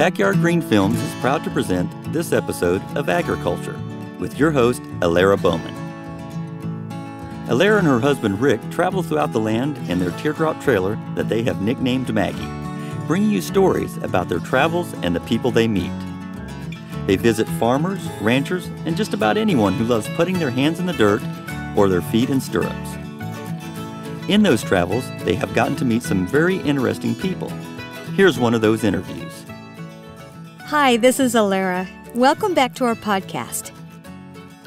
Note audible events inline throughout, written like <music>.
Backyard Green Films is proud to present this episode of Agriculture with your host, Alara Bowman. Alara and her husband Rick travel throughout the land in their teardrop trailer that they have nicknamed Maggie, bringing you stories about their travels and the people they meet. They visit farmers, ranchers, and just about anyone who loves putting their hands in the dirt or their feet in stirrups. In those travels, they have gotten to meet some very interesting people. Here's one of those interviews. Hi, this is Alara. Welcome back to our podcast.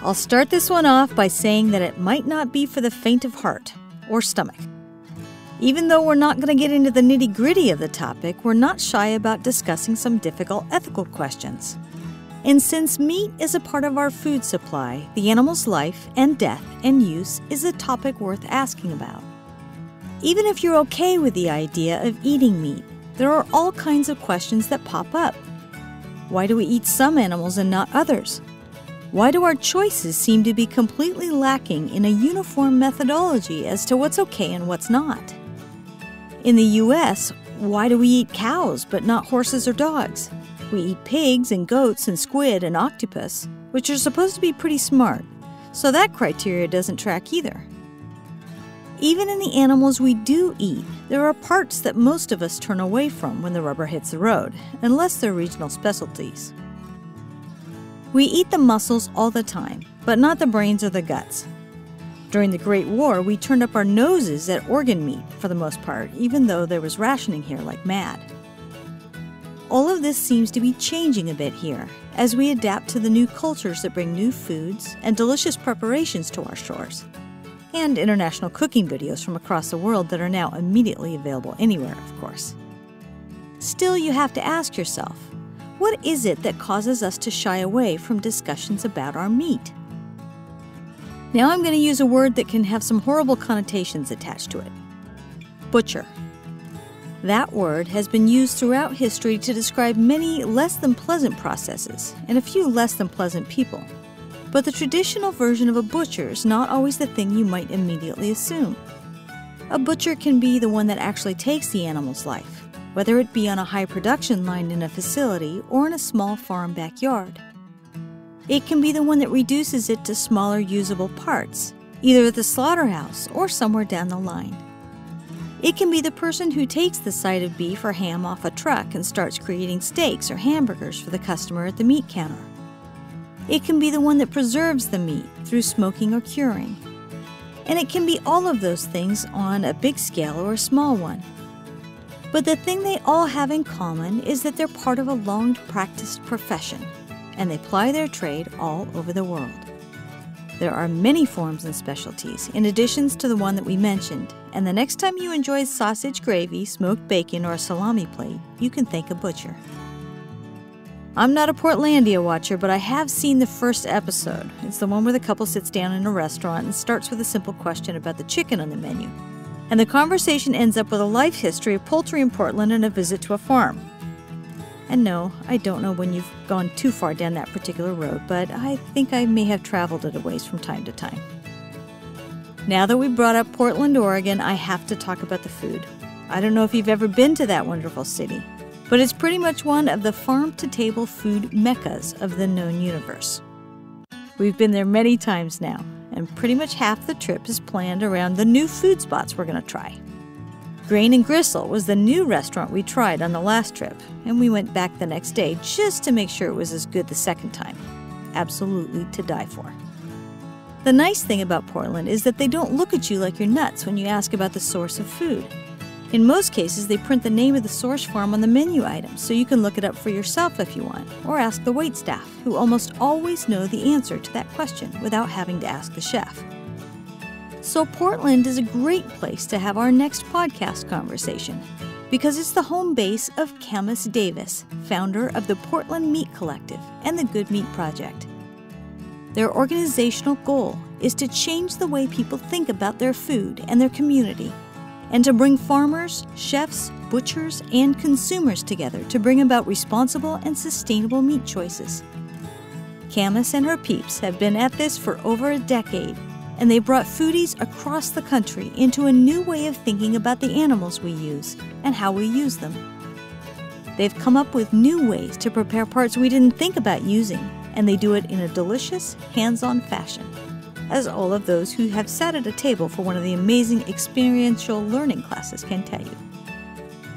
I'll start this one off by saying that it might not be for the faint of heart or stomach. Even though we're not going to get into the nitty gritty of the topic, we're not shy about discussing some difficult ethical questions. And since meat is a part of our food supply, the animal's life and death and use is a topic worth asking about. Even if you're okay with the idea of eating meat, there are all kinds of questions that pop up. Why do we eat some animals and not others? Why do our choices seem to be completely lacking in a uniform methodology as to what's okay and what's not? In the US, why do we eat cows but not horses or dogs? We eat pigs and goats and squid and octopus, which are supposed to be pretty smart, so that criteria doesn't track either. Even in the animals we do eat, there are parts that most of us turn away from when the rubber hits the road, unless they're regional specialties. We eat the muscles all the time, but not the brains or the guts. During the Great War, we turned up our noses at organ meat for the most part, even though there was rationing here like mad. All of this seems to be changing a bit here as we adapt to the new cultures that bring new foods and delicious preparations to our shores, and international cooking videos from across the world that are now immediately available anywhere, of course. Still, you have to ask yourself what is it that causes us to shy away from discussions about our meat? Now, I'm going to use a word that can have some horrible connotations attached to it butcher. That word has been used throughout history to describe many less than pleasant processes and a few less than pleasant people. But the traditional version of a butcher is not always the thing you might immediately assume. A butcher can be the one that actually takes the animal's life, whether it be on a high production line in a facility or in a small farm backyard. It can be the one that reduces it to smaller usable parts, either at the slaughterhouse or somewhere down the line. It can be the person who takes the side of beef or ham off a truck and starts creating steaks or hamburgers for the customer at the meat counter. It can be the one that preserves the meat through smoking or curing. And it can be all of those things on a big scale or a small one. But the thing they all have in common is that they're part of a long practiced profession, and they ply their trade all over the world. There are many forms and specialties, in addition to the one that we mentioned, and the next time you enjoy sausage gravy, smoked bacon, or a salami plate, you can thank a butcher. I'm not a Portlandia watcher, but I have seen the first episode. It's the one where the couple sits down in a restaurant and starts with a simple question about the chicken on the menu. And the conversation ends up with a life history of poultry in Portland and a visit to a farm. And no, I don't know when you've gone too far down that particular road, but I think I may have traveled it a ways from time to time. Now that we've brought up Portland, Oregon, I have to talk about the food. I don't know if you've ever been to that wonderful city, but it's pretty much one of the farm to table food meccas of the known universe. We've been there many times now, and pretty much half the trip is planned around the new food spots we're going to try. Grain and Gristle was the new restaurant we tried on the last trip, and we went back the next day just to make sure it was as good the second time. Absolutely to die for. The nice thing about Portland is that they don't look at you like you're nuts when you ask about the source of food. In most cases, they print the name of the source farm on the menu item so you can look it up for yourself if you want, or ask the waitstaff, who almost always know the answer to that question without having to ask the chef. So, Portland is a great place to have our next podcast conversation because it's the home base of Camas Davis, founder of the Portland Meat Collective and the Good Meat Project. Their organizational goal is to change the way people think about their food and their community, and to bring farmers, chefs, butchers, and consumers together to bring about responsible and sustainable meat choices. Camas and her peeps have been at this for over a decade, and they brought foodies across the country into a new way of thinking about the animals we use and how we use them. They've come up with new ways to prepare parts we didn't think about using, and they do it in a delicious, hands on fashion, as all of those who have sat at a table for one of the amazing experiential learning classes can tell you.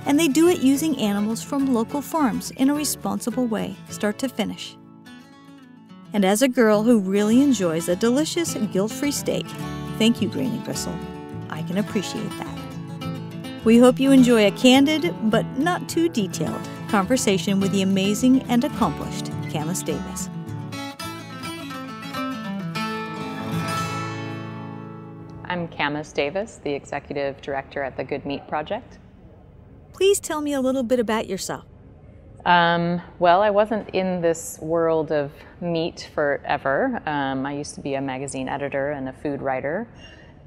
And they do it using animals from local farms in a responsible way, start to finish. And as a girl who really enjoys a delicious, guilt free steak, thank you, Grainy Gristle. I can appreciate that. We hope you enjoy a candid, but not too detailed, conversation with the amazing and accomplished Camas Davis. I'm Camas Davis, the Executive Director at the Good Meat Project. Please tell me a little bit about yourself. Um, well, I wasn't in this world of meat forever. Um, I used to be a magazine editor and a food writer.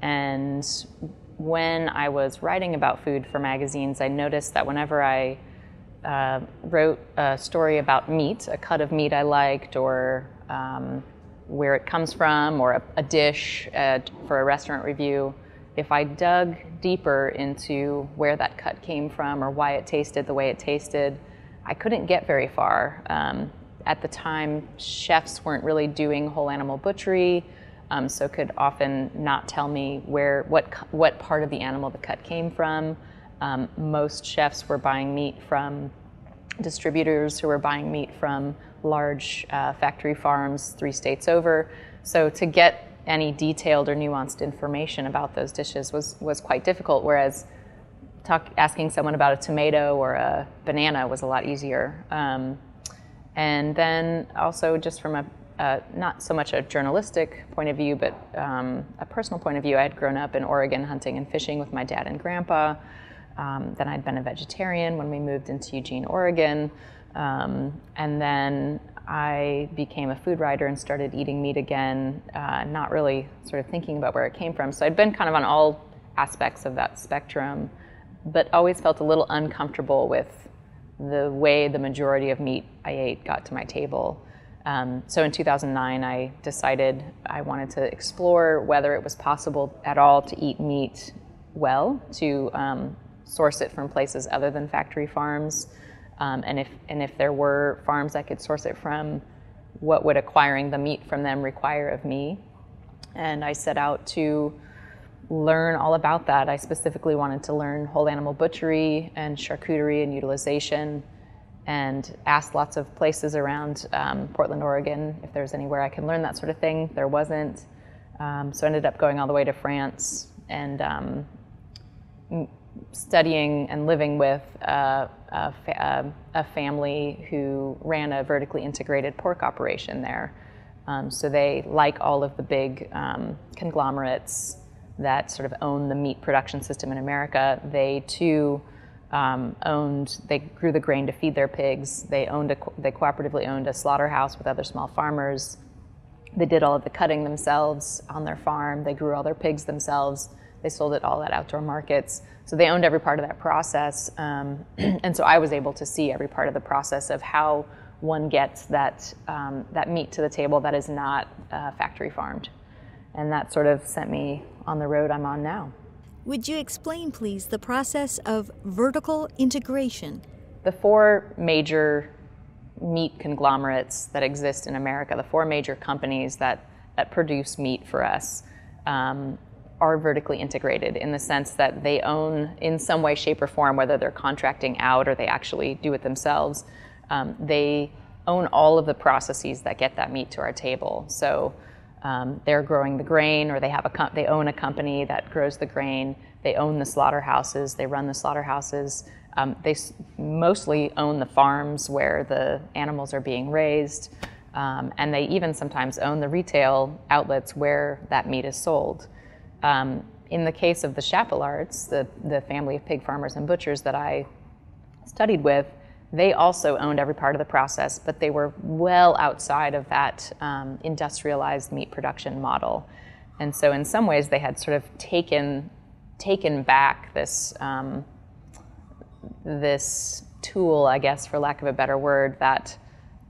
And when I was writing about food for magazines, I noticed that whenever I uh, wrote a story about meat, a cut of meat I liked, or um, where it comes from, or a, a dish uh, for a restaurant review, if I dug deeper into where that cut came from or why it tasted the way it tasted, I couldn't get very far. Um, at the time, chefs weren't really doing whole animal butchery um, so could often not tell me where what what part of the animal the cut came from. Um, most chefs were buying meat from distributors who were buying meat from large uh, factory farms three states over. So to get any detailed or nuanced information about those dishes was was quite difficult. Whereas talk, asking someone about a tomato or a banana was a lot easier. Um, and then also just from a uh, not so much a journalistic point of view, but um, a personal point of view. I had grown up in Oregon hunting and fishing with my dad and grandpa. Um, then I'd been a vegetarian when we moved into Eugene, Oregon. Um, and then I became a food writer and started eating meat again, uh, not really sort of thinking about where it came from. So I'd been kind of on all aspects of that spectrum, but always felt a little uncomfortable with the way the majority of meat I ate got to my table. Um, so in 2009, I decided I wanted to explore whether it was possible at all to eat meat well, to um, source it from places other than factory farms, um, and if and if there were farms I could source it from, what would acquiring the meat from them require of me? And I set out to learn all about that. I specifically wanted to learn whole animal butchery and charcuterie and utilization and asked lots of places around um, Portland, Oregon, if there's anywhere I can learn that sort of thing. There wasn't. Um, so I ended up going all the way to France and um, studying and living with a, fa- a, family who ran a vertically integrated pork operation there. Um, so they, like all of the big um, conglomerates that sort of own the meat production system in America, they too um, owned, they grew the grain to feed their pigs. They owned, a, they cooperatively owned a slaughterhouse with other small farmers. They did all of the cutting themselves on their farm. They grew all their pigs themselves. They sold it all at outdoor markets. So they owned every part of that process. Um, <clears throat> and so I was able to see every part of the process of how one gets that, um, that meat to the table that is not uh, factory farmed. And that sort of sent me on the road I'm on now. Would you explain, please, the process of vertical integration? The four major meat conglomerates that exist in America, the four major companies that, that produce meat for us, um, are vertically integrated in the sense that they own, in some way, shape, or form, whether they're contracting out or they actually do it themselves, um, they own all of the processes that get that meat to our table. So um, they're growing the grain, or they have a com- they own a company that grows the grain. They own the slaughterhouses. They run the slaughterhouses. Um, they s- mostly own the farms where the animals are being raised, um, and they even sometimes own the retail outlets where that meat is sold. Um, in the case of the Chapolards, the the family of pig farmers and butchers that I studied with, they also owned every part of the process, but they were well outside of that um, industrialized meat production model. And so, in some ways, they had sort of taken taken back this um, this tool, I guess, for lack of a better word, that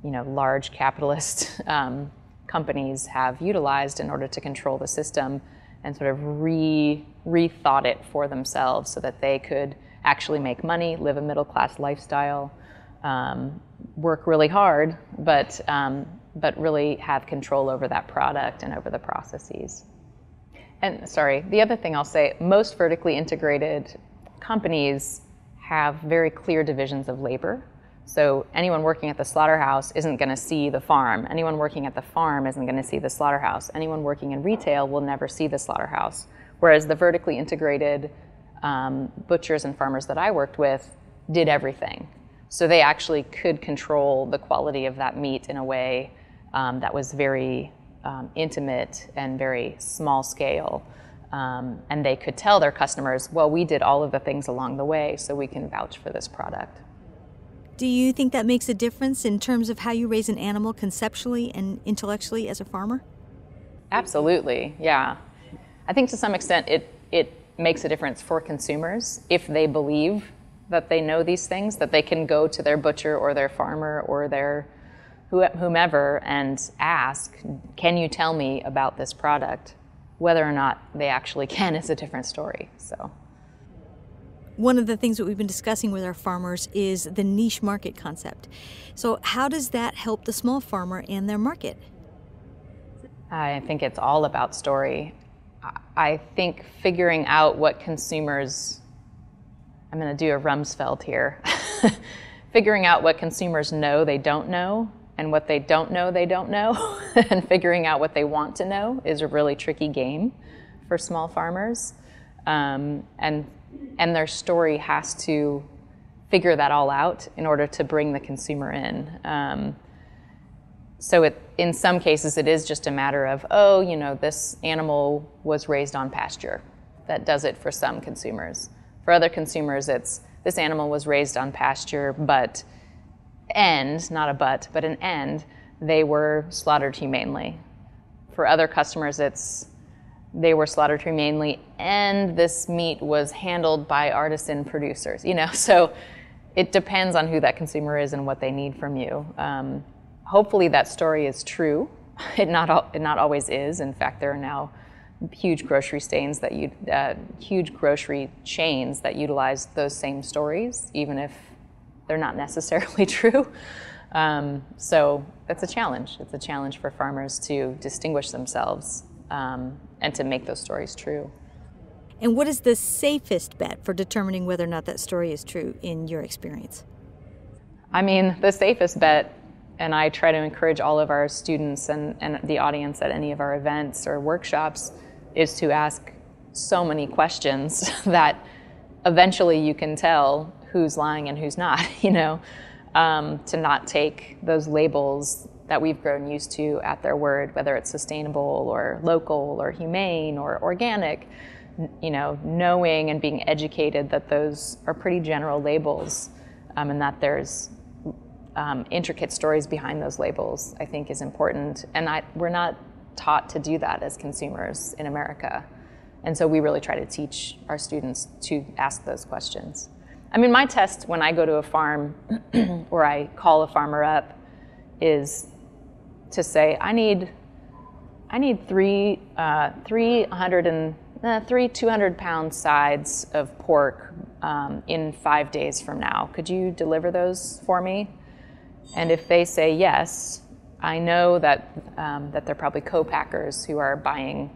you know large capitalist <laughs> um, companies have utilized in order to control the system, and sort of re rethought it for themselves so that they could actually make money, live a middle class lifestyle, um, work really hard, but um, but really have control over that product and over the processes. And sorry, the other thing I'll say: most vertically integrated companies have very clear divisions of labor. So anyone working at the slaughterhouse isn't going to see the farm. Anyone working at the farm isn't going to see the slaughterhouse. Anyone working in retail will never see the slaughterhouse. Whereas the vertically integrated um, butchers and farmers that I worked with did everything. So they actually could control the quality of that meat in a way um, that was very um, intimate and very small scale. Um, and they could tell their customers, well, we did all of the things along the way, so we can vouch for this product. Do you think that makes a difference in terms of how you raise an animal conceptually and intellectually as a farmer? Absolutely, yeah. I think to some extent it, it makes a difference for consumers if they believe that they know these things, that they can go to their butcher or their farmer or their whomever and ask, Can you tell me about this product? Whether or not they actually can is a different story. So. One of the things that we've been discussing with our farmers is the niche market concept. So, how does that help the small farmer and their market? I think it's all about story. I think figuring out what consumers, I'm going to do a Rumsfeld here, <laughs> figuring out what consumers know they don't know and what they don't know they don't know, <laughs> and figuring out what they want to know is a really tricky game for small farmers. Um, and and their story has to figure that all out in order to bring the consumer in. Um, so it, in some cases, it is just a matter of, oh, you know, this animal was raised on pasture. That does it for some consumers. For other consumers, it's this animal was raised on pasture, but end, not a but, but an end, they were slaughtered humanely. For other customers, it's they were slaughtered humanely and this meat was handled by artisan producers you know? <laughs> So it depends on who that consumer is and what they need from you. Um, hopefully that story is true. <laughs> It not, it not always is. In fact there are now huge grocery stains that you uh, huge grocery chains that utilize those same stories even if they're not <laughs> necessarily true. Um, so it's a challenge. It's a challenge for farmers to distinguish themselves um, and to make those stories true. And what is the safest bet for determining whether or not that story is true in your experience? I mean, the safest bet, and I try to encourage all of our students and, and the audience at any of our events or workshops, is to ask so many questions <laughs> that eventually you can tell who's lying and who's not, <laughs> you know, um, to not take those labels that we've grown used to at their word, whether it's sustainable or local or humane or organic, you know, knowing and being educated that those are pretty general labels um, and that there's um, intricate stories behind those labels, I think is important. And I, we're not taught to do that as consumers in America. And so we really try to teach our students to ask those questions. I mean, my test when I go to a farm <clears throat> or I call a farmer up is to say, I need, I need three, uh, 300 and, uh, three 200 pound sides of pork um, in five days from now. Could you deliver those for me? And if they say yes, I know that, um, that they're probably co-packers who are buying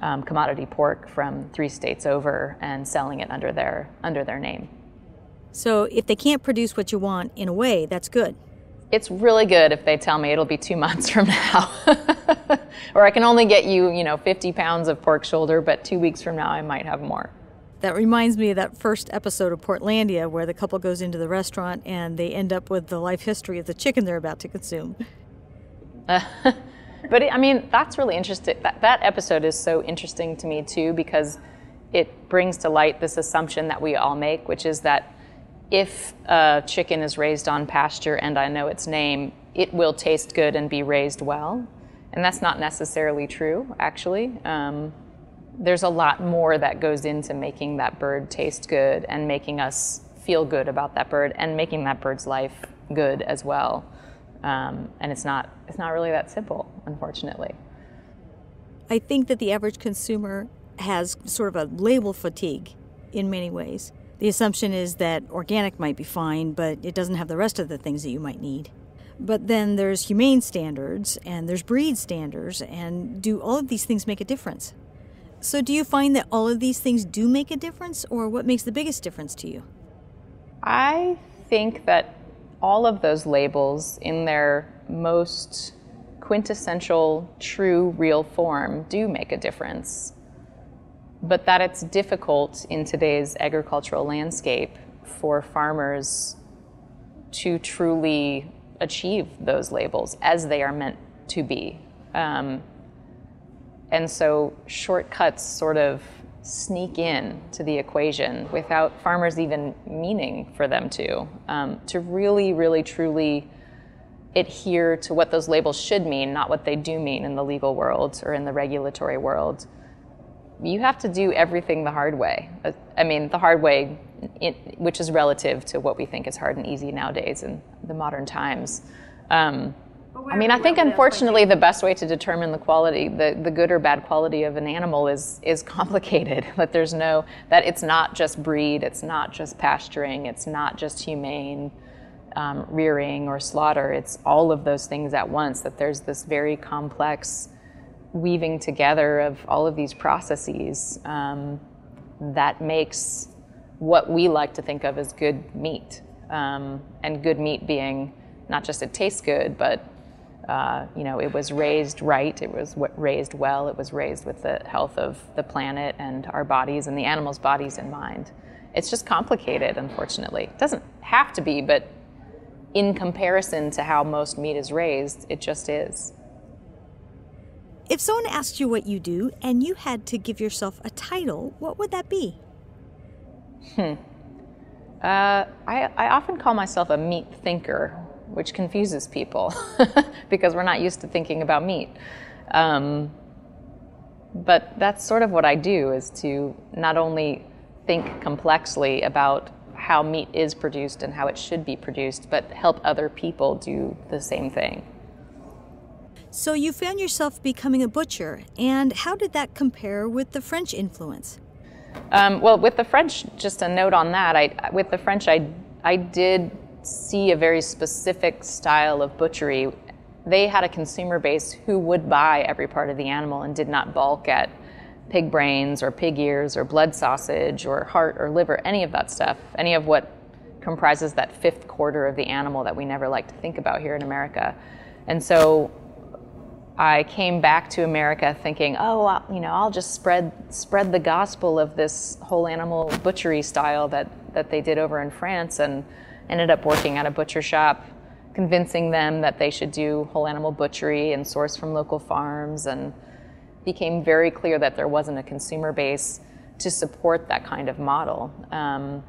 um, commodity pork from three states over and selling it under their, under their name. So if they can't produce what you want in a way, that's good. It's really good if they tell me it'll be two <laughs> months from now. <laughs> or I can only get you, you know, 50 pounds of pork shoulder, but two weeks from now I might have more. That reminds me of that first episode of Portlandia where the couple goes into the restaurant and they end up with the life history of the chicken they're about to consume. Uh, <laughs> but it, I mean, that's really interesting. That, that episode is so interesting to me too because it brings to light this assumption that we all make, which is that if a chicken is raised on pasture and I know its name, it will taste good and be raised well. And that's not necessarily true, actually. Um, there's a lot more that goes into making that bird taste good and making us feel good about that bird and making that bird's life good as well. Um, and it's not, it's not really that simple, unfortunately. I think that the average consumer has sort of a label fatigue in many ways The assumption is that organic might be fine, but it doesn't have the rest of the things that you might need. But then there's humane standards and there's breed standards, and do all of these things make a difference? So, do you find that all of these things do make a difference, or what makes the biggest difference to you? I think that all of those labels, in their most quintessential, true, real form, do make a difference. But that it's difficult in today's agricultural landscape for farmers to truly achieve those labels as they are meant to be. Um, and so shortcuts sort of sneak in to the equation without farmers even meaning for them to. Um, to really, really, truly adhere to what those labels should mean, not what they do mean in the legal world or in the regulatory world. You have to do everything the hard way. Uh, I mean, the hard way, which is relative to what we think is hard and easy nowadays in the modern times. Um, I mean, I think unfortunately the best way to determine the quality, the, the good or bad quality of an animal is is <laughs> complicated. that there's no that it's not just breed, it's not just pasturing, it's not just humane um, rearing or slaughter. It's all of those things at once. That there's this very complex weaving together of all of these processes um, that makes what we like to think of as good meat, um, and good meat being not just it tastes good, but uh, you know, it was raised right, it was raised well, it was raised with the health of the planet and our bodies and the animals' bodies in mind. It's just complicated, unfortunately. It doesn't have to be, but in comparison to how most meat is raised, it just is. If someone asked you what you do and you had to give yourself a title, what would that be? Hmm. Uh, I, I often call myself a meat thinker which confuses people <laughs> because we're not used to thinking about meat. Um, but that's sort of what I do is to not only think complexly about how meat is produced and how it should be produced, but help other people do the same thing. So you found yourself becoming a butcher, and how did that compare with the French influence? Um, well, with the French, just a note on that. I, with the French, I I did see a very specific style of butchery. They had a consumer base who would buy every part of the animal and did not balk at pig brains or pig ears or blood sausage or heart or liver, any of that stuff, any of what comprises that fifth quarter of the animal that we never like to think about here in America. And so I came back to America thinking, oh, you know, I'll just spread spread the gospel of this whole animal butchery style that that they did over in France and ended up working at a butcher shop, convincing them that they should do whole animal butchery and source from local farms, and became very clear that there wasn't a consumer base to support that kind of model. Um,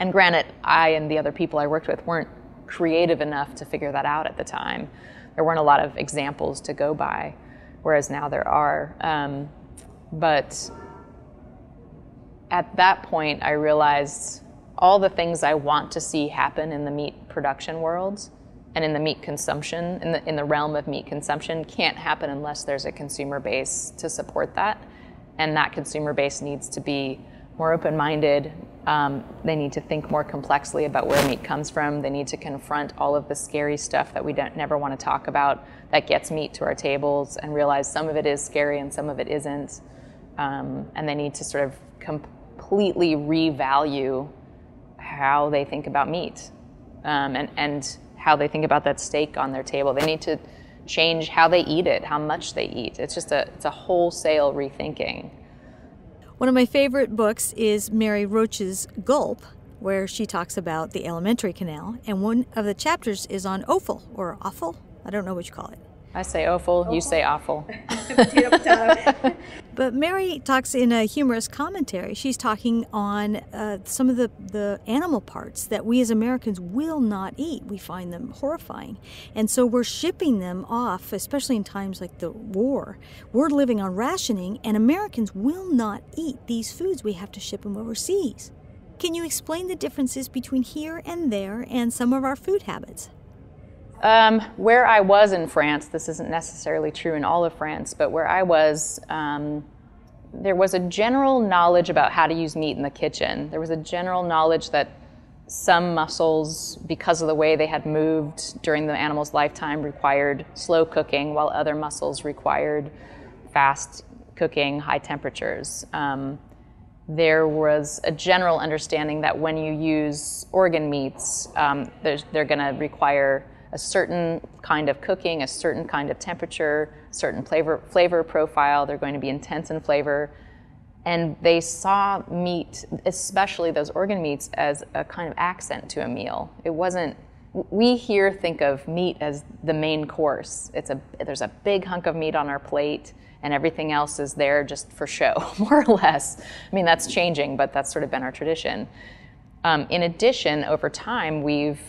and granted, I and the other people I worked with weren't creative enough to figure that out at the time. There weren't a lot of examples to go by, whereas now there are. Um, but at that point, I realized all the things I want to see happen in the meat production world and in the meat consumption, in the, in the realm of meat consumption, can't happen unless there's a consumer base to support that. And that consumer base needs to be more open minded. Um, they need to think more complexly about where meat comes from. They need to confront all of the scary stuff that we don't, never want to talk about that gets meat to our tables and realize some of it is scary and some of it isn't. Um, and they need to sort of completely revalue how they think about meat um, and, and how they think about that steak on their table. They need to change how they eat it, how much they eat. It's just a, it's a wholesale rethinking. One of my favorite books is Mary Roach's Gulp, where she talks about the alimentary canal, and one of the chapters is on offal or offal. I don't know what you call it. I say offal, you say awful. <laughs> <laughs> but Mary talks in a humorous commentary. She's talking on uh, some of the, the animal parts that we as Americans will not eat. We find them horrifying. And so we're shipping them off, especially in times like the war. We're living on rationing, and Americans will not eat these foods. We have to ship them overseas. Can you explain the differences between here and there and some of our food habits? Um, where I was in France, this isn't necessarily true in all of France, but where I was, um, there was a general knowledge about how to use meat in the kitchen. There was a general knowledge that some muscles, because of the way they had moved during the animal's lifetime, required slow cooking, while other muscles required fast cooking, high temperatures. Um, there was a general understanding that when you use organ meats, um, they're going to require a certain kind of cooking, a certain kind of temperature, certain flavor, flavor profile. They're going to be intense in flavor. And they saw meat, especially those organ meats, as a kind of accent to a meal. It wasn't, we here think of meat as the main course. It's a, there's a big hunk of meat on our plate, and everything else is there just for show, <laughs> more or less. I mean, that's changing, but that's sort of been our tradition. Um, in addition, over time, we've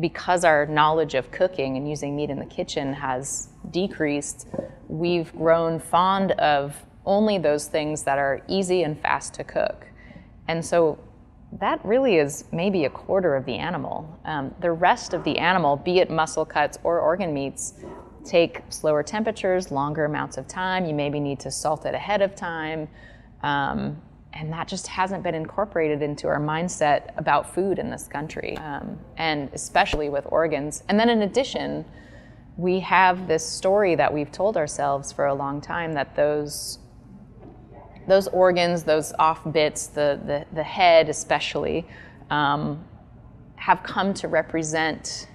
because our knowledge of cooking and using meat in the kitchen has decreased, we've grown fond of only those things that are easy and fast to cook. And so that really is maybe a quarter of the animal. Um, the rest of the animal, be it muscle cuts or organ meats, take slower temperatures, longer amounts of time. You maybe need to salt it ahead of time. Um, and that just hasn't been incorporated into our mindset about food in this country, um, and especially with organs. And then in addition, we have this story that we've told ourselves for a long time that those those organs, those off bits, the, the, the head especially, um, have come to represent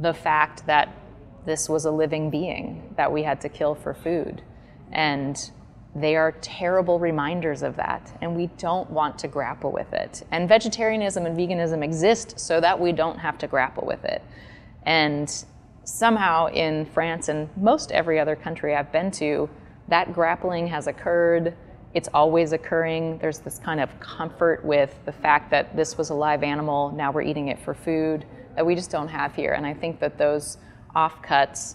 the fact that this was a living being that we had to kill for food. And they are terrible reminders of that, and we don't want to grapple with it. And vegetarianism and veganism exist so that we don't have to grapple with it. And somehow in France and most every other country I've been to, that grappling has occurred. It's always occurring. There's this kind of comfort with the fact that this was a live animal, now we're eating it for food, that we just don't have here. And I think that those offcuts,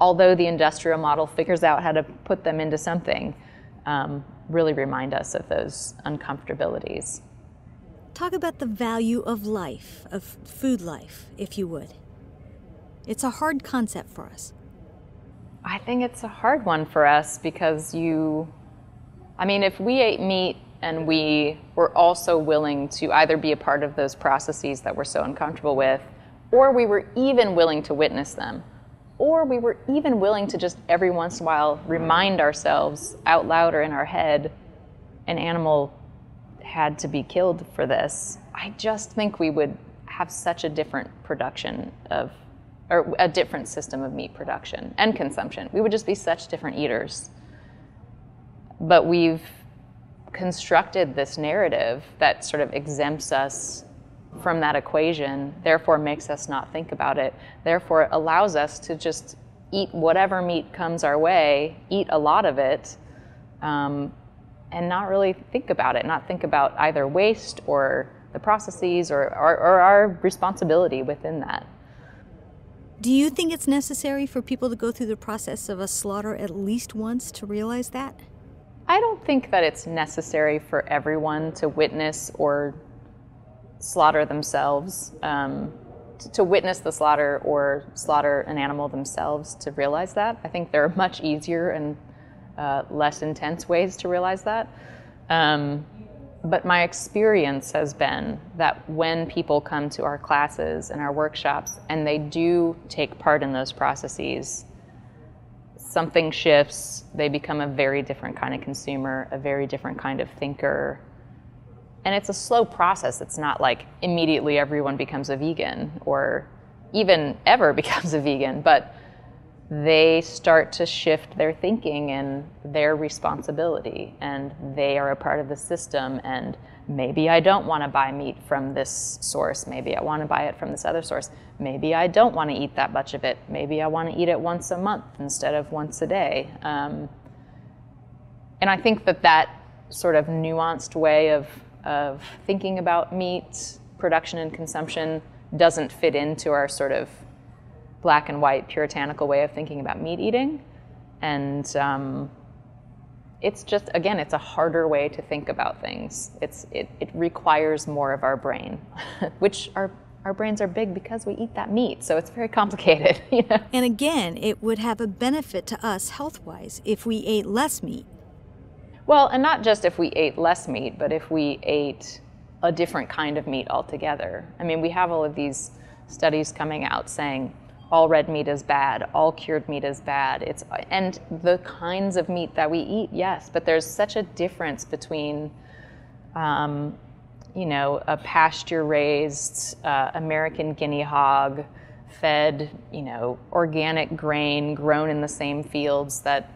although the industrial model figures out how to put them into something, um, really remind us of those uncomfortabilities. Talk about the value of life, of food life, if you would. It's a hard concept for us. I think it's a hard one for us because you, I mean, if we ate meat and we were also willing to either be a part of those processes that we're so uncomfortable with, or we were even willing to witness them, or we were even willing to just every once in a while remind ourselves out loud or in our head an animal had to be killed for this. I just think we would have such a different production of, or a different system of meat production and consumption. We would just be such different eaters. But we've constructed this narrative that sort of exempts us from that equation, therefore makes us not think about it, therefore it allows us to just eat whatever meat comes our way, eat a lot of it, um, and not really think about it, not think about either waste or the processes or, or, or our responsibility within that. Do you think it's necessary for people to go through the process of a slaughter at least once to realize that? I don't think that it's necessary for everyone to witness or slaughter themselves, um, to, to, witness the slaughter or slaughter an animal themselves to realize that. I think there are much easier and uh, less intense ways to realize that. Um, but my experience has been that when people come to our classes and our workshops and they do take part in those processes, something shifts. They become a very different kind of consumer, a very different kind of thinker, and it's a slow process. It's not like immediately everyone becomes a vegan or even ever <laughs> becomes a vegan, but they start to shift their thinking and their responsibility, and they are a part of the system. And maybe I don't want to buy meat from this source. Maybe I want to buy it from this other source. Maybe I don't want to eat that much of it. Maybe I want to eat it once a month instead of once a day. Um, and I think that that sort of nuanced way of of thinking about meat production and consumption doesn't fit into our sort of black and white puritanical way of thinking about meat eating. And um, it's just, again, it's a harder way to think about things. It's, it, it requires more of our brain, <laughs> which our, our brains are big because we eat that meat. So it's very complicated. <laughs> You know? And again, it would have a benefit to us health wise if we ate less meat Well, and not just if we ate less meat, but if we ate a different kind of meat altogether. I mean, we have all of these studies coming out saying all red meat is bad, all cured meat is bad. It's and the kinds of meat that we eat, yes, but there's such a difference between, um, you know, a pasture-raised uh, American guinea hog, fed, you know, organic grain grown in the same fields that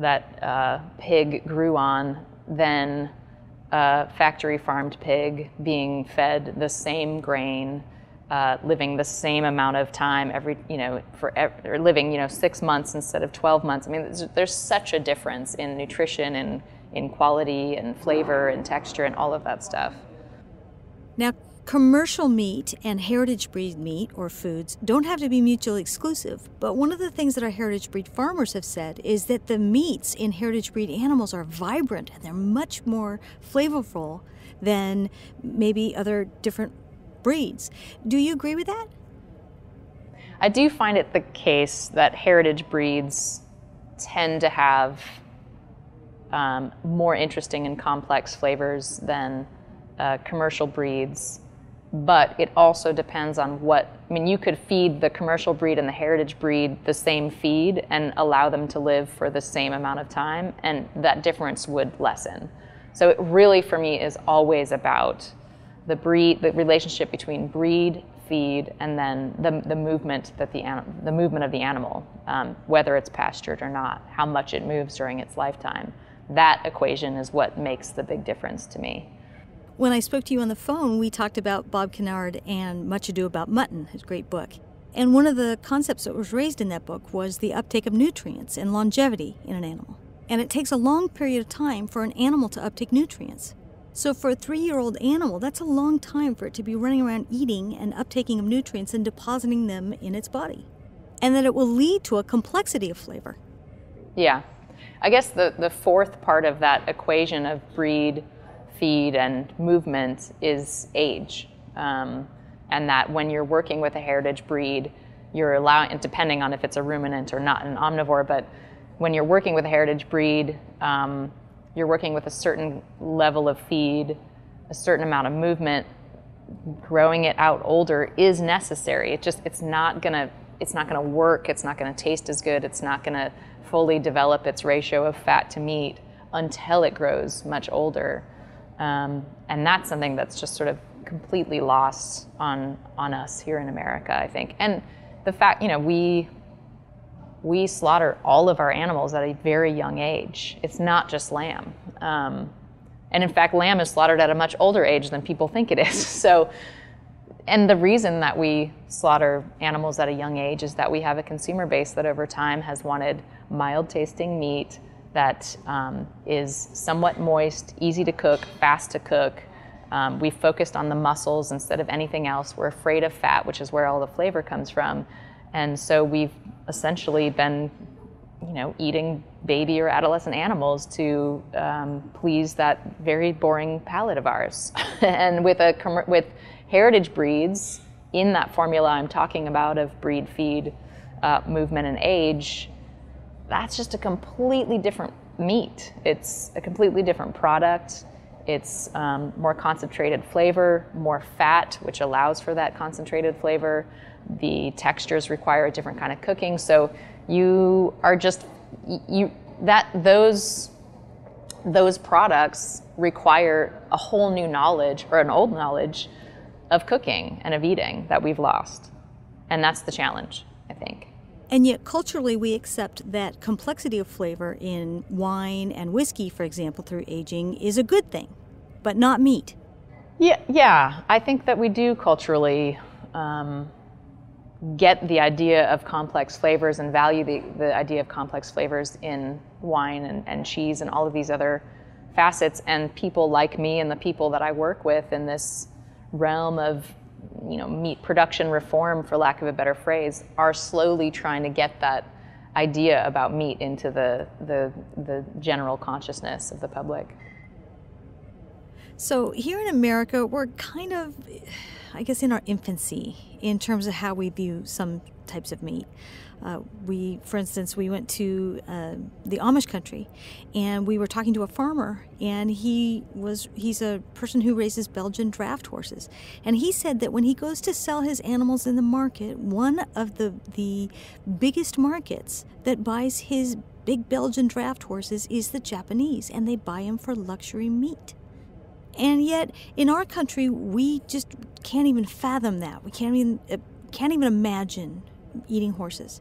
that uh, pig grew on, than a factory farmed pig being fed the same grain uh, living the same amount of time every, you know, for or living, you know, six months instead of 12 months. I mean, there's, there's such a difference in nutrition and in quality and flavor and texture and all of that stuff. Now, commercial meat and heritage breed meat or foods don't have to be mutually exclusive, but one of the things that our heritage breed farmers have said is that the meats in heritage breed animals are vibrant and they're much more flavorful than maybe other different breeds. Do you agree with that? I do find it the case that heritage breeds tend to have um, more interesting and complex flavors than uh, commercial breeds. But it also depends on what. I mean, you could feed the commercial breed and the heritage breed the same feed and allow them to live for the same amount of time, and that difference would lessen. So, it really, for me, is always about the breed, the relationship between breed, feed, and then the, the movement that the the movement of the animal, um, whether it's pastured or not, how much it moves during its lifetime. That equation is what makes the big difference to me. When I spoke to you on the phone, we talked about Bob Kennard and Much Ado About Mutton, his great book. And one of the concepts that was raised in that book was the uptake of nutrients and longevity in an animal. And it takes a long period of time for an animal to uptake nutrients. So, for a three year old animal, that's a long time for it to be running around eating and uptaking of nutrients and depositing them in its body. And that it will lead to a complexity of flavor. Yeah. I guess the, the fourth part of that equation of breed, feed, and movement is age. Um, and that when you're working with a heritage breed, you're allowing, depending on if it's a ruminant or not an omnivore, but when you're working with a heritage breed, um, you're working with a certain level of feed, a certain amount of movement, growing it out older is necessary. It just it's not gonna it's not gonna work. It's not gonna taste as good. It's not gonna fully develop its ratio of fat to meat until it grows much older. Um, and that's something that's just sort of completely lost on on us here in America, I think. And the fact, you know, we we slaughter all of our animals at a very young age. It's not just lamb. Um, and in fact, lamb is slaughtered at a much older age than people think it is. <laughs> So, and the reason that we slaughter animals at a young age is that we have a consumer base that over time has wanted mild tasting meat that um, is somewhat moist, easy to cook, fast to cook. Um, we focused on the muscles instead of anything else. We're afraid of fat, which is where all the flavor comes from. And so we've essentially been, you know, eating baby or adolescent animals to um, please that very boring palate of ours. <laughs> and with a with heritage breeds in that formula I'm talking about of breed, feed, uh, movement, and age, that's just a completely different meat. It's a completely different product. It's um, more concentrated flavor, more fat, which allows for that concentrated flavor the textures require a different kind of cooking. So you are just you that those those products require a whole new knowledge or an old knowledge of cooking and of eating that we've lost. And that's the challenge, I think. And yet, culturally, we accept that complexity of flavor in wine and whiskey, for example, through aging, is a good thing, but not meat. Yeah, yeah. I think that we do culturally um, get the idea of complex flavors and value the, the idea of complex flavors in wine and, and cheese and all of these other facets. And people like me and the people that I work with in this realm of you know meat production reform, for lack of a better phrase, are slowly trying to get that idea about meat into the, the, the general consciousness of the public. So, here in America, we're kind of, I guess, in our infancy in terms of how we view some types of meat. Uh, we, for instance, we went to uh, the Amish country, and we were talking to a farmer, and he was he's a person who raises Belgian draft horses, and he said that when he goes to sell his animals in the market, one of the the biggest markets that buys his big Belgian draft horses is the Japanese, and they buy him for luxury meat. And yet, in our country, we just can't even fathom that. We can't even uh, can't even imagine eating horses.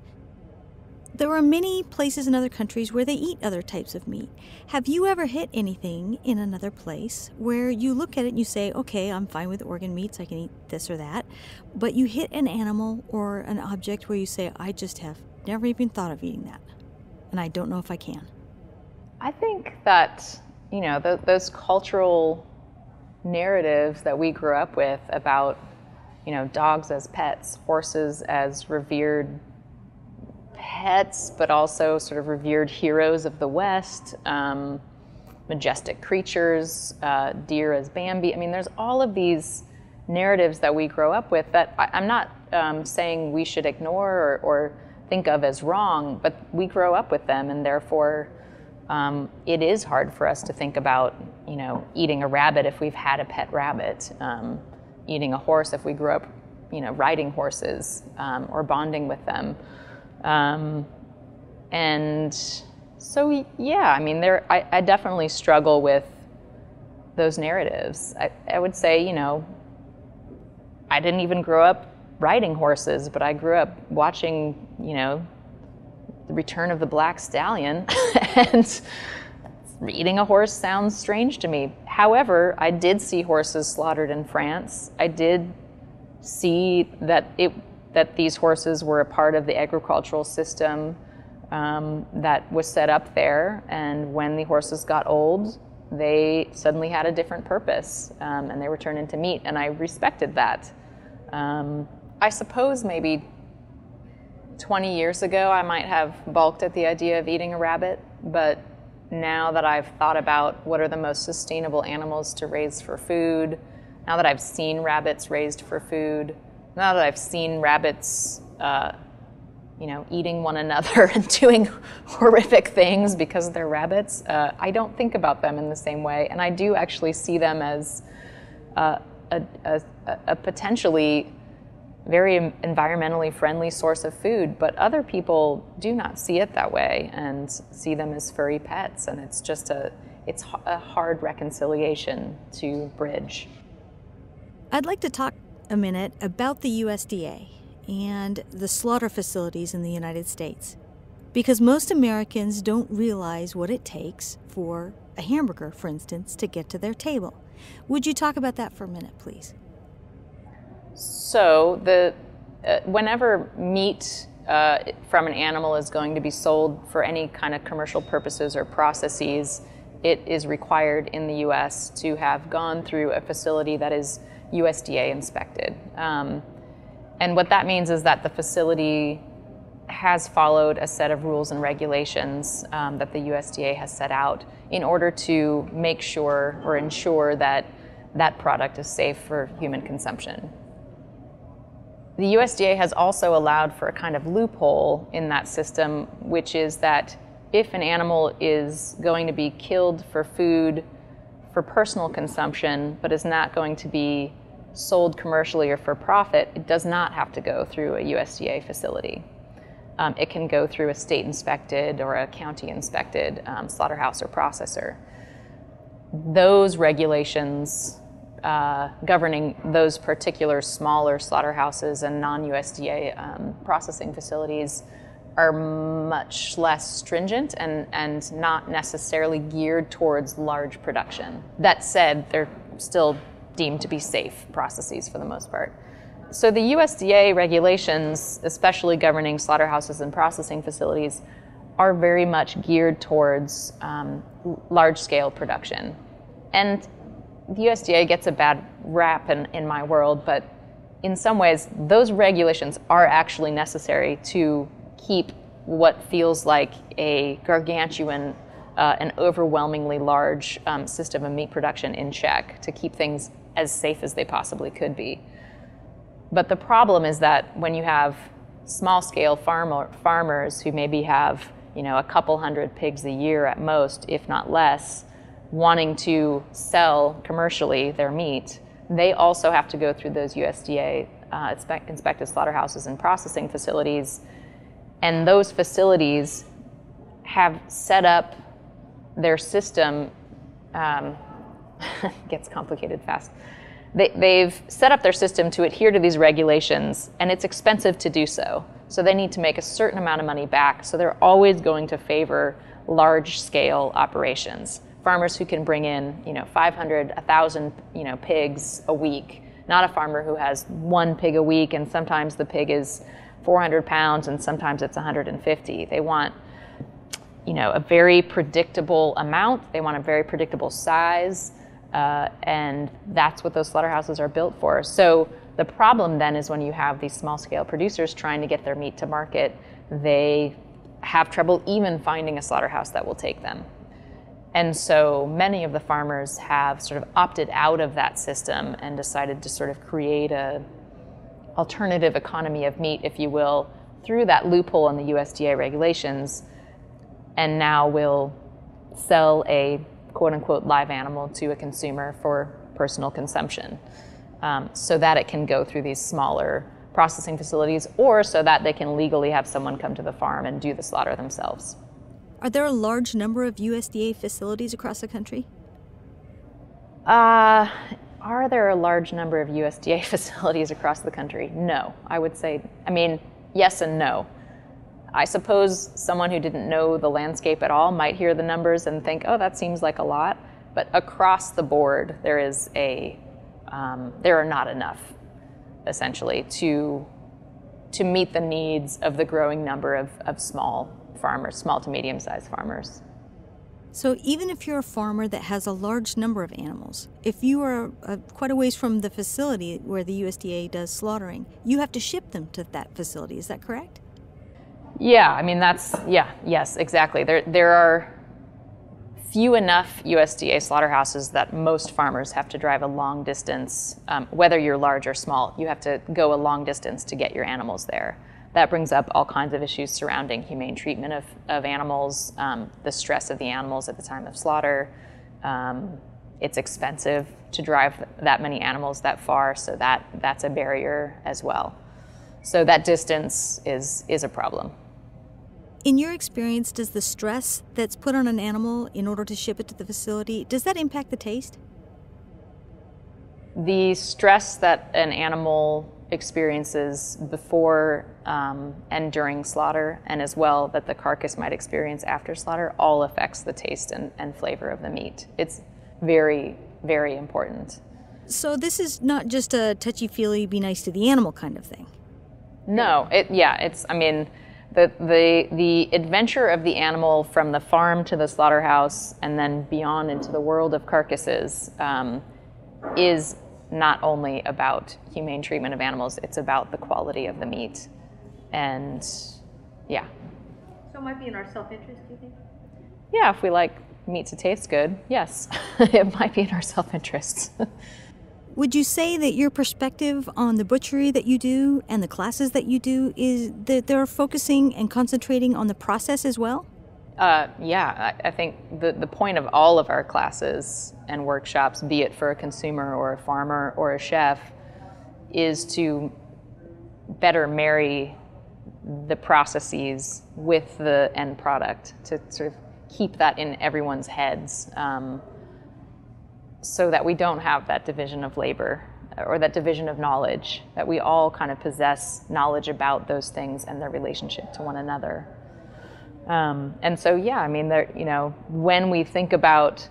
There are many places in other countries where they eat other types of meat. Have you ever hit anything in another place where you look at it and you say, okay, I'm fine with organ meats, I can eat this or that, but you hit an animal or an object where you say, I just have never even thought of eating that, and I don't know if I can? I think that, you know, th- those cultural narratives that we grew up with about you know dogs as pets horses as revered pets but also sort of revered heroes of the west um, majestic creatures uh, deer as bambi i mean there's all of these narratives that we grow up with that I, am not um, saying we should ignore or, or think of as wrong but we grow up with them and therefore um, it is hard for us to think about, you know, eating a rabbit if we've had a pet rabbit, um, eating a horse if we grew up, you know, riding horses um, or bonding with them. Um, and so, yeah, I mean, there, I, I, definitely struggle with those narratives. I, I would say, you know, I didn't even grow up riding horses, but I grew up watching, you know, the return of the black stallion, <laughs> and eating a horse sounds strange to me. However, I did see horses slaughtered in France. I did see that it that these horses were a part of the agricultural system um, that was set up there. And when the horses got old, they suddenly had a different purpose, um, and they were turned into meat. And I respected that. Um, I suppose maybe 20 years ago, I might have balked at the idea of eating a rabbit, but now that I've thought about what are the most sustainable animals to raise for food, now that I've seen rabbits raised for food, now that I've seen rabbits, uh, you know, eating one another <laughs> and doing horrific things because they're rabbits, uh, I don't think about them in the same way, and I do actually see them as uh, a, a, a potentially very environmentally friendly source of food, but other people do not see it that way and see them as furry pets, and it's just a it's a hard reconciliation to bridge. I'd like to talk a minute about the USDA and the slaughter facilities in the United States. Because most Americans don't realize what it takes for a hamburger, for instance, to get to their table. Would you talk about that for a minute, please? So the uh, whenever meat uh, from an animal is going to be sold for any kind of commercial purposes or processes, it is required in the U.S. to have gone through a facility that is USDA inspected. Um, and what that means is that the facility has followed a set of rules and regulations um, that the USDA has set out in order to make sure or ensure that that product is safe for human consumption. The USDA has also allowed for a kind of loophole in that system, which is that if an animal is going to be killed for food for personal consumption, but is not going to be sold commercially or for profit, it does not have to go through a USDA facility. Um, it can go through a state inspected or a county inspected um, slaughterhouse or processor. Those regulations uh, governing those particular smaller slaughterhouses and non USDA um, processing facilities are much less stringent and, and not necessarily geared towards large production. That said, they're still deemed to be safe processes for the most part. So the USDA regulations, especially governing slaughterhouses and processing facilities, are very much geared towards um, large scale production. And the USDA gets a bad rap in, in my world, but in some ways, those regulations are actually necessary to keep what feels like a gargantuan uh, an overwhelmingly large um, system of meat production in check to keep things as safe as they possibly could be. But the problem is that when you have small scale farmer, farmers who maybe have you know, a couple hundred pigs a year at most, if not less, wanting to sell commercially their meat, they also have to go through those USDA uh, inspected slaughterhouses and processing facilities. And those facilities have set up their system, um, <laughs> gets complicated fast. They, they've set up their system to adhere to these regulations, and it's expensive to do so. So they need to make a certain amount of money back. So they're always going to favor large scale operations. Farmers who can bring in, you know, 500, 1,000, you know, pigs a week. Not a farmer who has one pig a week and sometimes the pig is 400 pounds and sometimes it's 150. They want, you know, a very predictable amount. They want a very predictable size. Uh, and that's what those slaughterhouses are built for. So the problem then is when you have these small scale producers trying to get their meat to market, they have trouble even finding a slaughterhouse that will take them. And so many of the farmers have sort of opted out of that system and decided to sort of create a alternative economy of meat, if you will, through that loophole in the USDA regulations, and now will sell a quote unquote live animal to a consumer for personal consumption um, so that it can go through these smaller processing facilities or so that they can legally have someone come to the farm and do the slaughter themselves. Are there a large number of USDA facilities across the country? Uh, are there a large number of USDA <laughs> facilities across the country? No. I would say, I mean, yes and no. I suppose someone who didn't know the landscape at all might hear the numbers and think, oh, that seems like a lot. But across the board, there is a um, there are not enough, essentially, to to meet the needs of the growing number of, of small farmers, small to medium sized farmers. So, even if you're a farmer that has a large number of animals, if you are uh, quite a ways from the facility where the USDA does slaughtering, you have to ship them to that facility. Is that correct? Yeah, I mean that's yeah, yes, exactly. There there are few enough USDA slaughterhouses that most farmers have to drive a long distance, um, whether you're large or small. You have to go a long distance to get your animals there. That brings up all kinds of issues surrounding humane treatment of, of animals, um, the stress of the animals at the time of slaughter. Um, it's expensive to drive that many animals that far, so that, that's a barrier as well. So that distance is, is a problem. In your experience, does the stress that's put on an animal in order to ship it to the facility, does that impact the taste? The stress that an animal experiences before um, and during slaughter, and as well that the carcass might experience after slaughter, all affects the taste and, and flavor of the meat. It's very, very important. So, this is not just a touchy feely, be nice to the animal kind of thing. No, it, yeah, it's, I mean, the, the, the adventure of the animal from the farm to the slaughterhouse and then beyond into the world of carcasses um, is not only about humane treatment of animals, it's about the quality of the meat. And yeah. So it might be in our self interest, do you think? Yeah, if we like meat to taste good, yes, <laughs> it might be in our self interest. <laughs> Would you say that your perspective on the butchery that you do and the classes that you do is that they're focusing and concentrating on the process as well? Uh, yeah, I, I think the, the point of all of our classes and workshops, be it for a consumer or a farmer or a chef, is to better marry the processes with the end product to sort of keep that in everyone's heads. Um, so that we don't have that division of labor or that division of knowledge, that we all kind of possess knowledge about those things and their relationship to one another. Um, and so, yeah, I mean, there, you know, when we think about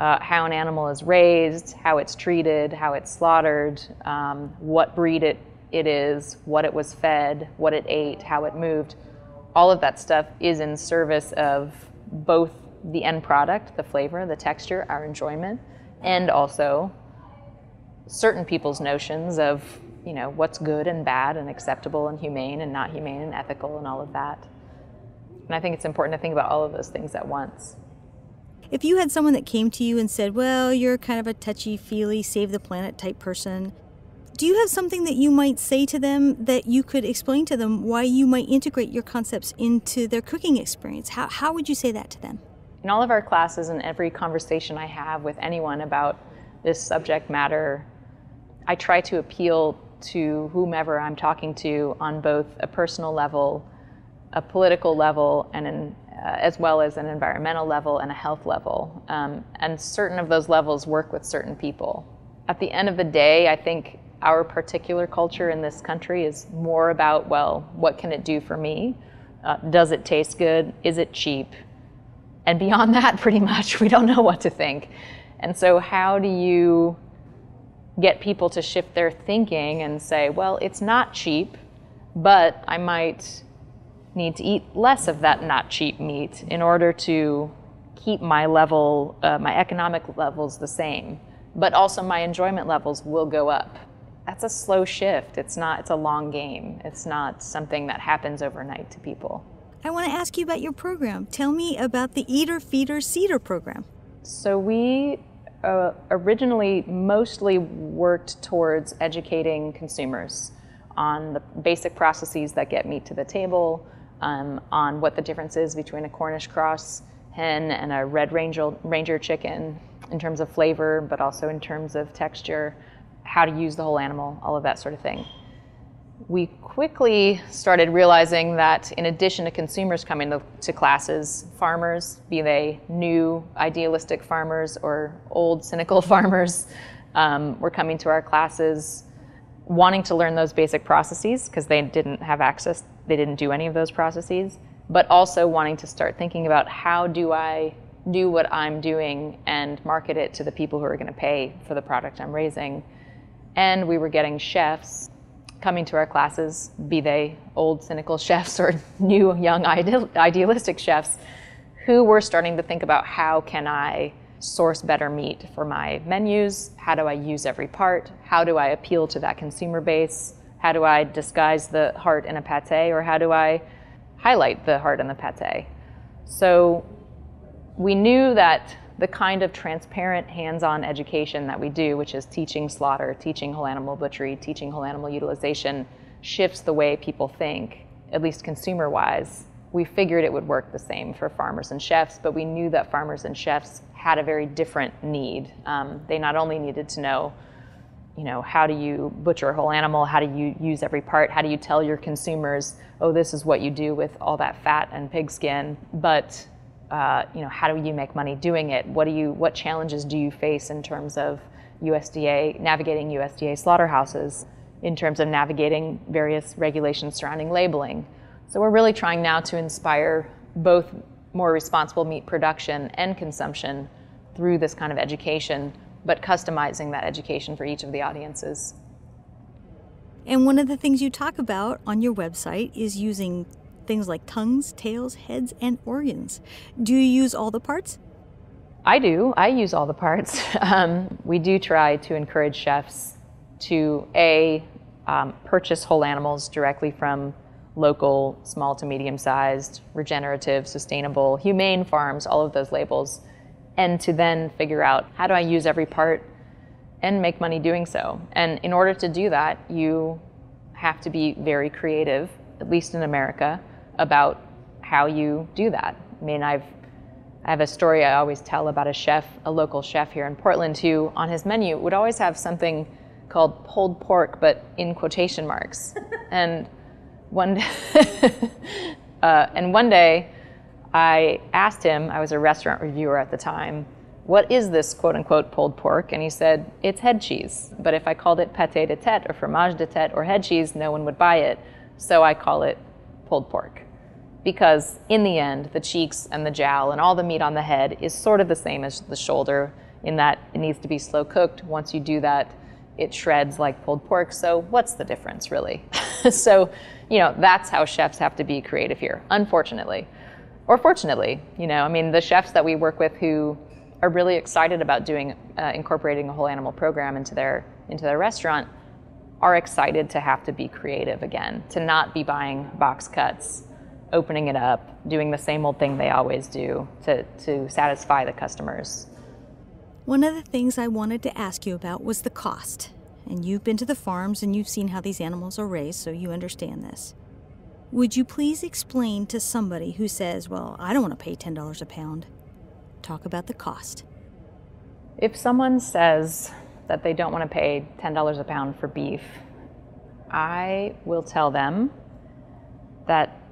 uh, how an animal is raised, how it's treated, how it's slaughtered, um, what breed it, it is, what it was fed, what it ate, how it moved, all of that stuff is in service of both the end product, the flavor, the texture, our enjoyment, and also certain people's notions of you know what's good and bad and acceptable and humane and not humane and ethical and all of that. And i think it's important to think about all of those things at once. If you had someone that came to you and said, Well, you're kind of a touchy feely, save the planet type person, do you have something that you might say to them that you could explain to them why you might integrate your concepts into their cooking experience? How, how would you say that to them? In all of our classes and every conversation I have with anyone about this subject matter, I try to appeal to whomever I'm talking to on both a personal level, a political level, and an, uh, as well as an environmental level and a health level. Um, and certain of those levels work with certain people. At the end of the day, I think our particular culture in this country is more about, well, what can it do for me? Uh, does it taste good? Is it cheap? And beyond <laughs> that, pretty much, we don't know what to think. And so, how do you get people to shift their thinking and say, well, it's not cheap, but I might need to eat less of that not cheap meat in order to keep my level, uh, my economic levels the same, but also my enjoyment levels will go up that's a slow shift. It's not, it's a long game. It's not something that happens overnight to people. I want to ask you about your program. Tell me about the Eater Feeder Seeder program. So, we uh, originally mostly worked towards educating consumers on the basic processes that get meat to the table, um, on what the difference is between a Cornish cross hen and a red ranger, ranger chicken in terms of flavor, but also in terms of texture how to use the whole animal, all of that sort of thing. We quickly started realizing that in addition to consumers coming to, to classes, farmers, be they new idealistic farmers or old cynical <laughs> farmers, um, were coming to our classes wanting to learn those basic processes because they didn't have access, they didn't do any of those processes, but also wanting to start thinking about how do I do what I'm doing and market it to the people who are going to pay for the product I'm raising and we were getting chefs coming to our classes, be they old cynical <laughs> chefs or new young ideal, idealistic chefs, who were starting to think about how can I source better meat for my menus? How do I use every part? How do I appeal to that consumer base? How do I disguise the heart in a pate or how do I highlight the heart in the pate? So we knew that the kind of transparent hands-on education that we do, which is teaching slaughter, teaching whole animal butchery, teaching whole animal utilization, shifts the way people think, at least consumer-wise. We figured it would work the same for farmers and chefs, but we knew that farmers and chefs had a very different need. Um, they not only needed to know, you know, how do you butcher a whole animal? How do you use every part? How do you tell your consumers, oh, this is what you do with all that fat and pig skin? But uh, you know, how do you make money doing it? What do you, what challenges do you face in terms of USDA navigating USDA slaughterhouses, in terms of navigating various regulations surrounding labeling? So we're really trying now to inspire both more responsible meat production and consumption through this kind of education, but customizing that education for each of the audiences. And one of the things you talk about on your website is using things like tongues, tails, heads, and organs. Do you use all the parts? I do. I use all the parts. <laughs> Um, we do try to encourage chefs to A, um, purchase whole animals directly from local, small to medium sized, regenerative, sustainable, humane farms, all of those labels, and to then figure out how do I use every part and make money doing so. And in order to do that, you have to be very creative, at least in America about how you do that. I mean, I've I have a story I always tell about a chef, a local chef here in Portland, who on his menu would always have something called pulled pork, but in quotation marks. <laughs> and one day, <laughs> uh, and one day, I asked him. I was a restaurant reviewer at the time. What is this quote unquote pulled pork? And he said, it's head cheese. But if I called it pâté de tête or fromage de tête or head cheese, no one would buy it. So I call it pulled pork because in the end, the cheeks and the jowl and all the meat on the head is sort of the same as the shoulder in that it needs to be slow cooked. Once you do that, it shreds like pulled pork. So what's the difference really? <laughs> so, you know, that's how chefs have to be creative here, unfortunately. Or fortunately, you know, I mean, the chefs that we work with who are really excited about doing uh, incorporating a whole animal program into their into their restaurant are excited to have to be creative again, to not be buying box cuts, opening it up, doing the same old thing they always do to, to satisfy the customers. One of the things I wanted to ask you about was the cost. And you've been to the farms and you've seen how these animals are raised, so you understand this. Would you please explain to somebody who says, Well, I don't want to pay $10 a pound? Talk about the cost. If someone says that they don't want to pay $10 a pound for beef, I will tell them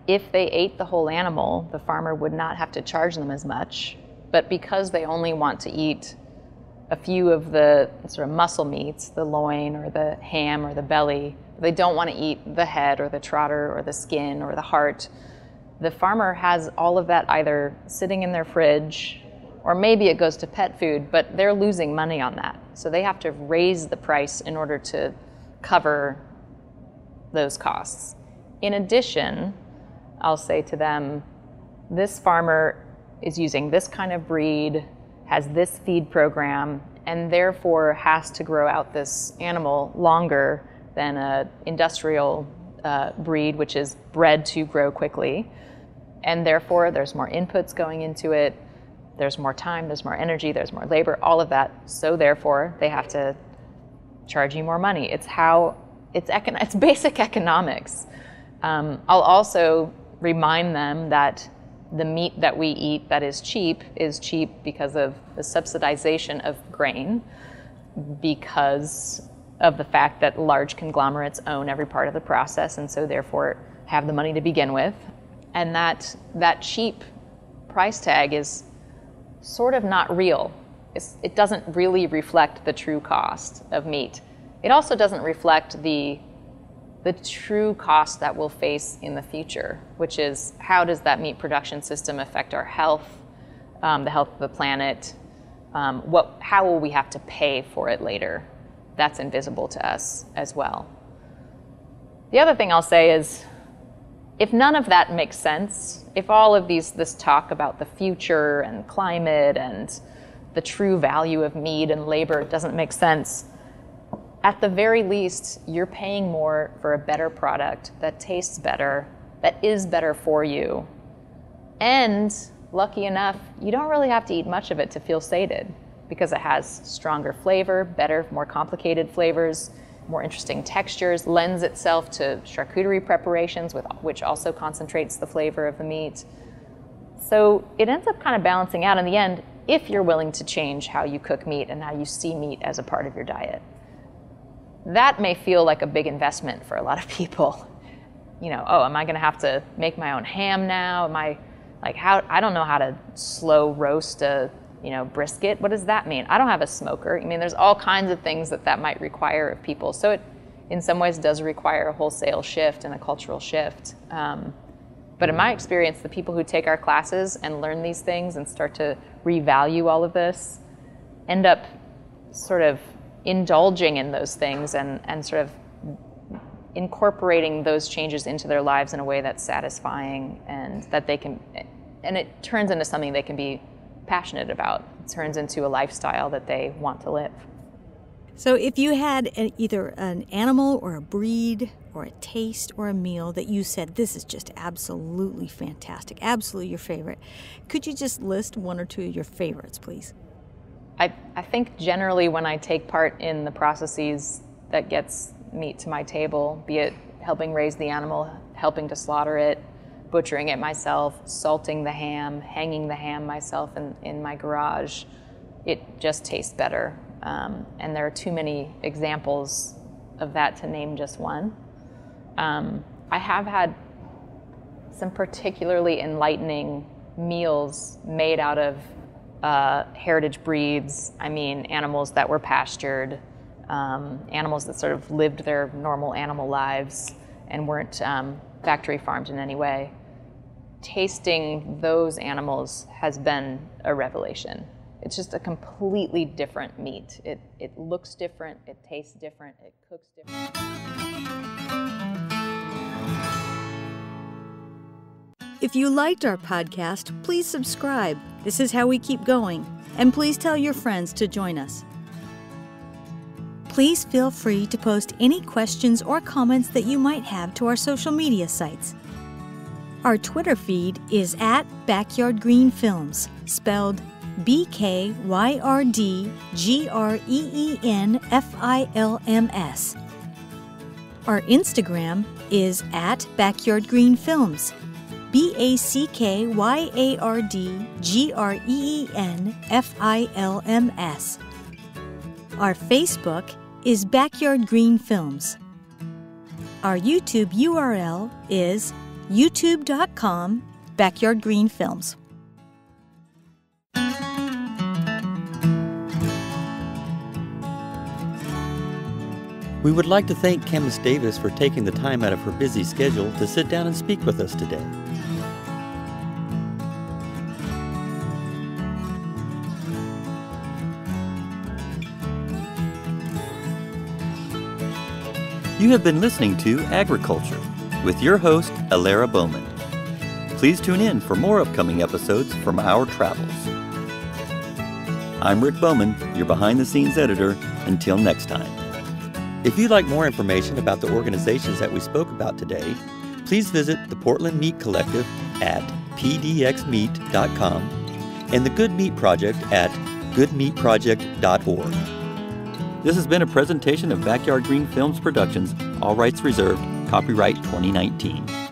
if they ate the whole animal, the farmer would not have to charge them as much. But because they only want to eat a few of the sort of muscle meats, the loin or the ham or the belly, they don't want to eat the head or the trotter or the skin or the heart. The farmer has all of that either sitting in their fridge or maybe it goes to pet food, but they're losing money on that. So they have to raise the price in order to cover those costs. In addition, I'll say to them, this farmer is using this kind of breed, has this feed program, and therefore has to grow out this animal longer than an industrial uh, breed, which is bred to grow quickly. And therefore, there's more inputs going into it there's more time, there's more energy, there's more labor, all of that. So therefore, they have to charge you more money. It's how it's econ- it's basic economics. Um, I'll also remind them that the meat that we eat that is cheap is cheap because of the subsidization of grain, because of the fact that large conglomerates own every part of the process and so therefore have the money to begin with. And that that cheap price tag is sort of not real. It's, it doesn't really reflect the true cost of meat. It also doesn't reflect the the true cost that we'll face in the future, which is how does that meat production system affect our health, um, the health of the planet? Um, what, how will we have to pay for it later? That's invisible to us as well. The other thing I'll say is if none of that makes sense, if all of these this talk about the future and climate and the true value of meat and labor doesn't make sense, at the very least, you're paying more for a better product that tastes better, that is better for you. And lucky enough, you don't really have to eat much of it to feel sated because it has stronger flavor, better, more complicated flavors more interesting textures, lends itself to charcuterie preparations, with, which also concentrates the flavor of the meat. So it ends up kind of balancing out in the end if you're willing to change how you cook meat and how you see meat as a part of your diet. That may feel like a big investment for a lot of people. You know, oh, am I going to have to make my own ham now? Am I like how I don't know how to slow roast a you know, brisket. What does that mean? I don't have a smoker. I mean, there's all kinds of things that that might require of people. So it, in some ways, does require a wholesale shift and a cultural shift. Um, but in my experience, the people who take our classes and learn these things and start to revalue all of this end up sort of indulging in those things and, and sort of incorporating those changes into their lives in a way that's satisfying and that they can, and it turns into something they can be passionate about. It turns into a lifestyle that they want to live. So, if you had an, either an animal or a breed or a taste or a meal that you said, this is just absolutely fantastic, absolutely your favorite, could you just list one or two of your favorites, please? I, I think generally when I take part in the processes that gets meat to my table, be it helping raise the animal, helping to slaughter it, butchering it myself, salting the ham, hanging the ham myself in, in my garage, it just tastes better. Um, and there are too many examples of that to name just one. Um, I have had some particularly enlightening meals made out of uh, heritage breeds. I mean, animals that were pastured, um, animals that sort of lived their normal animal lives and weren't um, factory farmed in any way. Tasting those animals has been a revelation. It's just a completely different meat. It, it looks different, it tastes different, it cooks different. If you liked our podcast, please subscribe. This is how we keep going. And please tell your friends to join us please feel free to post any questions or comments that you might have to our social media sites. Our Twitter feed is at Backyard Green Films, spelled B K Y R D G R E E N F I L M S. Our Instagram is at Backyard Green Films, B A C K Y A R D G R E E N F I L M S. Our Facebook is Backyard Green Films. Our YouTube URL is youtube.com Backyard Green Films. We would like to thank Camas Davis for taking the time out of her busy schedule to sit down and speak with us today. You have been listening to Agriculture with your host, Alara Bowman. Please tune in for more upcoming episodes from our travels. I'm Rick Bowman, your behind the scenes editor. Until next time. If you'd like more information about the organizations that we spoke about today, please visit the Portland Meat Collective at pdxmeat.com and the Good Meat Project at goodmeatproject.org. This has been a presentation of Backyard Green Films Productions, all rights reserved, copyright 2019.